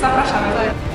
Zapraszamy.